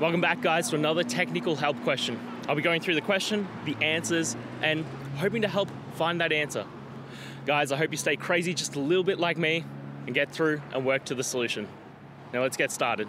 Welcome back, guys, to another technical help question. I'll be going through the question, the answers, and hoping to help find that answer. Guys, I hope you stay crazy just a little bit like me and get through and work to the solution. Now, let's get started.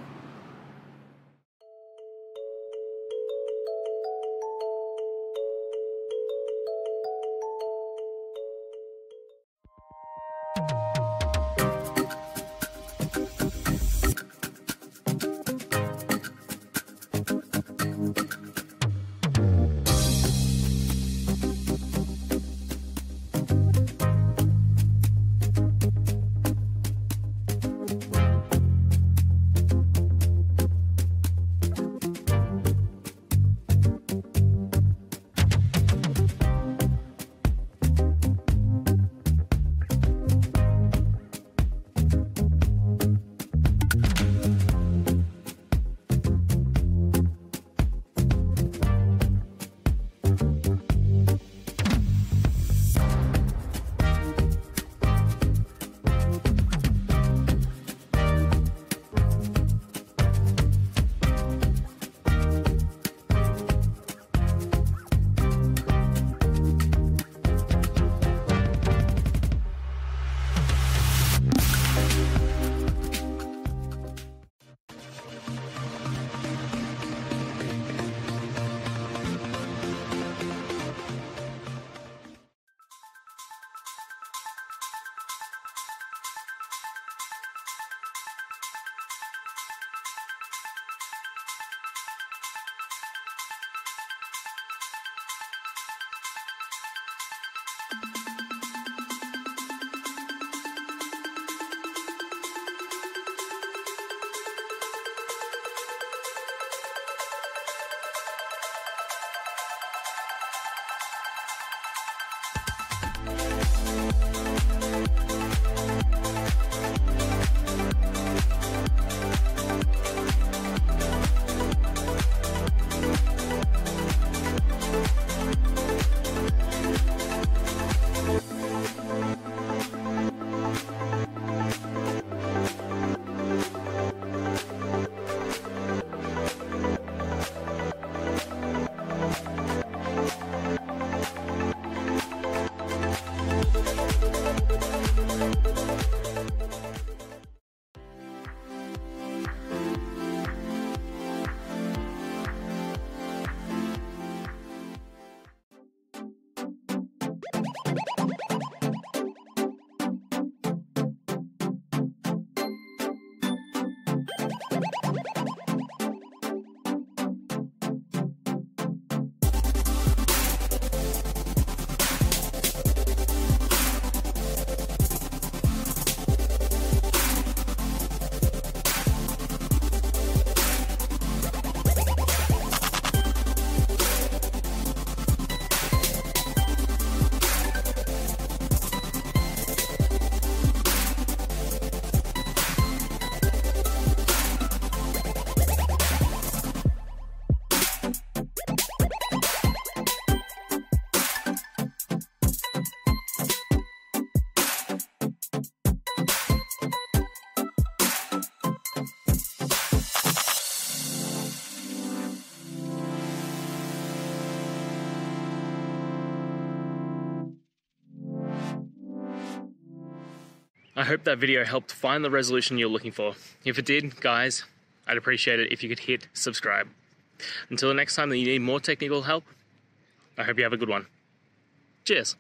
I hope that video helped find the resolution you're looking for. If it did, guys, I'd appreciate it if you could hit subscribe. Until the next time that you need more technical help, I hope you have a good one. Cheers.